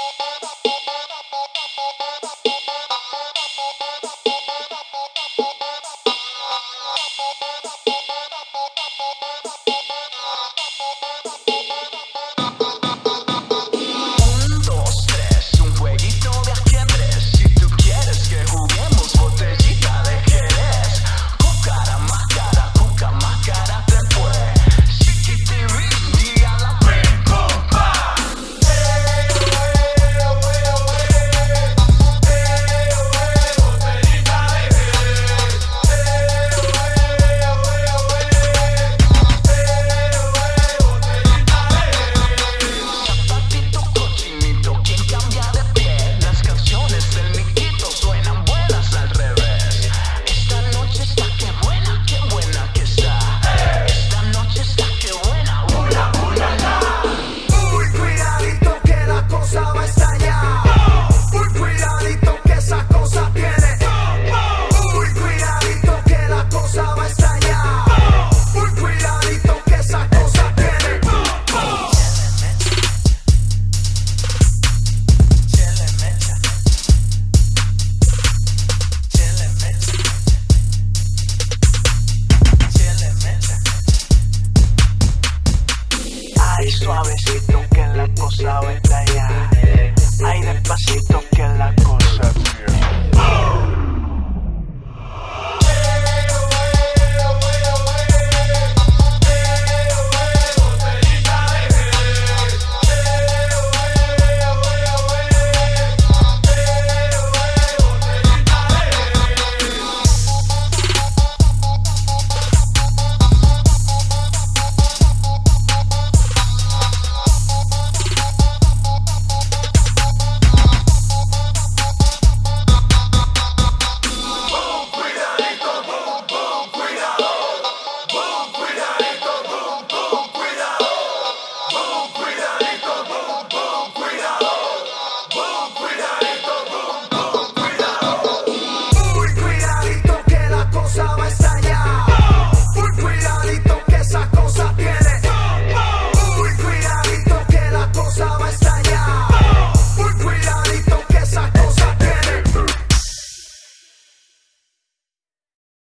Thank you. suavecito que la cosa va a estallar. Ay, despacito que la